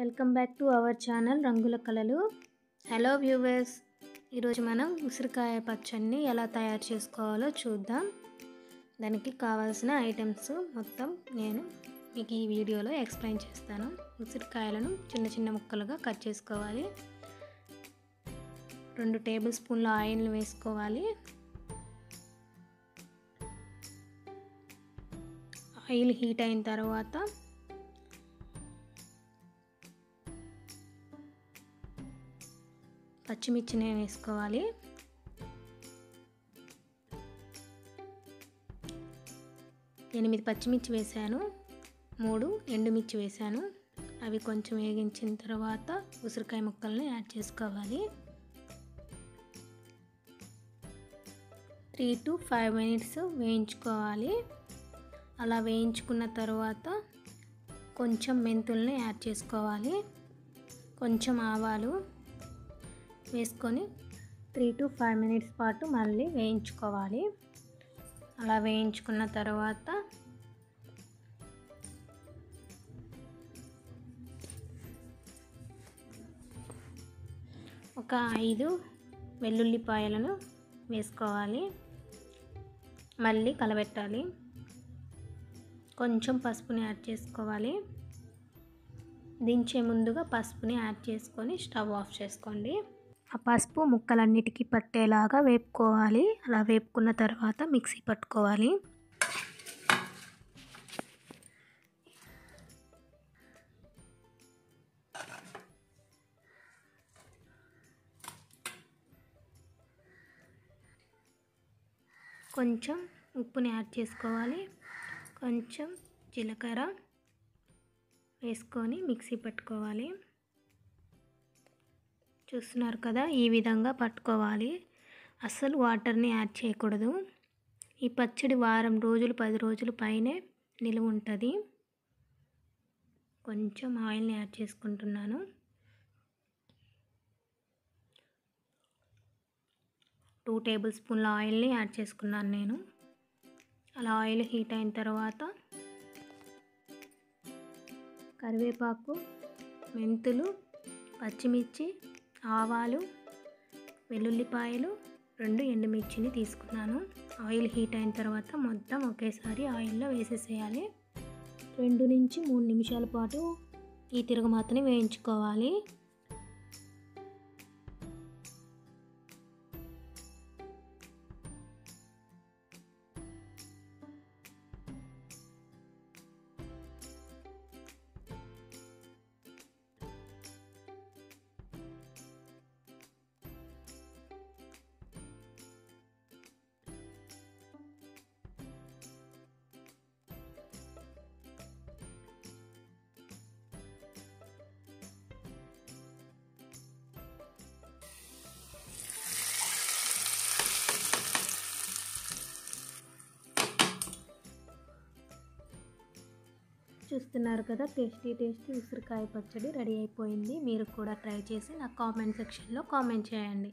Welcome back to our channel రంగుల కళలు. Hello viewers ఈరోజు మనం ఉసిరికాయ పచ్చడిని ఎలా తయారు చేసుకోవాలో చూద్దాం. దానికి కావాల్సిన ఐటమ్స్ మొత్తం నేను మీకు ఈ వీడియోలో ఎక్స్ప్లెయిన్ చేస్తాను. ఉసిరికాయలను చిన్న చిన్న ముక్కలుగా కట్ చేసుకోవాలి. రెండు టేబుల్ స్పూన్ల ఆయిల్ని వేసుకోవాలి. ఆయిల్ హీట్ అయిన తర్వాత పచ్చిమిర్చిని వేసుకోవాలి. ఎనిమిది పచ్చిమిర్చి వేసాను. మూడు ఎండుమిర్చి వేసాను. అవి కొంచెం వేగించిన తర్వాత ఉసిరికాయ ముక్కల్ని యాడ్ చేసుకోవాలి. త్రీ టు ఫైవ్ మినిట్స్ వేయించుకోవాలి. అలా వేయించుకున్న తర్వాత కొంచెం మెంతుల్ని యాడ్ చేసుకోవాలి. కొంచెం ఆవాలు వేసుకొని త్రీ టు ఫైవ్ మినిట్స్ పాటు మళ్ళీ వేయించుకోవాలి. అలా వేయించుకున్న తర్వాత ఒక ఐదు వెల్లుల్లిపాయలను వేసుకోవాలి. మళ్ళీ కలబెట్టాలి. కొంచెం పసుపుని యాడ్ చేసుకోవాలి. దించే ముందుగా పసుపుని యాడ్ చేసుకొని స్టవ్ ఆఫ్ చేసుకోండి. ఆ పసుపు ముక్కలన్నిటికీ పట్టేలాగా వేపుకోవాలి. అలా వేపుకున్న తర్వాత మిక్సీ పట్టుకోవాలి. కొంచెం ఉప్పుని యాడ్ చేసుకోవాలి. కొంచెం జీలకర్ర వేసుకొని మిక్సీ పట్టుకోవాలి. చూస్తున్నారు కదా ఈ విధంగా పట్టుకోవాలి. అస్సలు వాటర్ని యాడ్ చేయకూడదు. ఈ పచ్చడి వారం రోజులు పది రోజులు పైనే నిలువ ఉంటుంది. కొంచెం ఆయిల్ని యాడ్ చేసుకుంటున్నాను. టూ టేబుల్ స్పూన్ల ఆయిల్ని యాడ్ చేసుకున్నాను నేను. అలా ఆయిల్ హీట్ అయిన తర్వాత కరివేపాకు మెంతులు పచ్చిమిర్చి ఆవాలు వెల్లుల్లిపాయలు రెండు ఎండుమిర్చిని తీసుకున్నాను. ఆయిల్ హీట్ అయిన తర్వాత మొత్తం ఒకేసారి ఆయిల్లో వేసేసేయాలి. రెండు నుంచి మూడు నిమిషాల పాటు ఈ తిరగమాతని వేయించుకోవాలి. చూస్తున్నారు కదా టేస్టీ టేస్టీ ఉసిరికాయ పచ్చడి రెడీ అయిపోయింది. మీరు కూడా ట్రై చేసి నాకు కామెంట్ సెక్షన్లో కామెంట్ చేయండి.